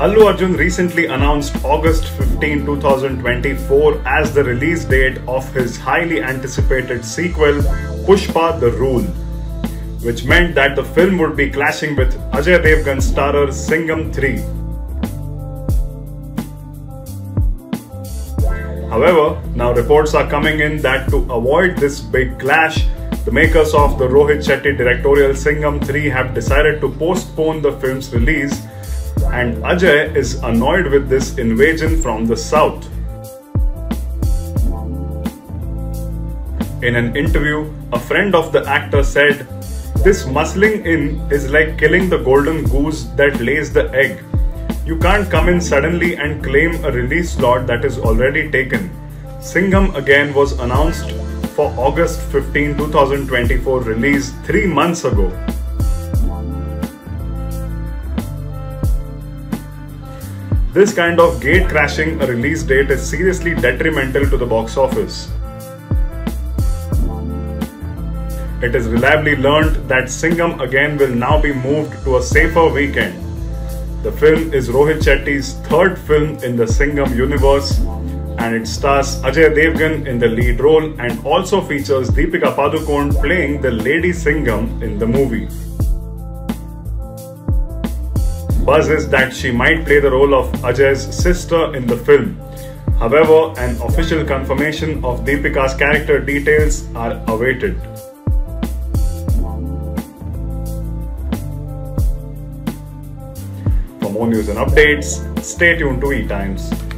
Allu Arjun recently announced August 15, 2024 as the release date of his highly anticipated sequel, Pushpa The Rule, which meant that the film would be clashing with Ajay Devgn starrer Singham 3. However, now reports are coming in that to avoid this big clash, the makers of the Rohit Shetty directorial Singham 3 have decided to postpone the film's release and Ajay is annoyed with this invasion from the south. In an interview, a friend of the actor said, This muscling in is like killing the golden goose that lays the egg. You can't come in suddenly and claim a release slot that is already taken. Singham again was announced for August 15, 2024 release 3 months ago. This kind of gate crashing a release date is seriously detrimental to the box office. It is reliably learned that Singham again will now be moved to a safer weekend. The film is Rohit Shetty's third film in the Singham universe and it stars Ajay Devgn in the lead role and also features Deepika Padukone playing the Lady Singham in the movie. Buzz is that she might play the role of Ajay's sister in the film. However, an official confirmation of Deepika's character details are awaited. For more news and updates, stay tuned to eTimes.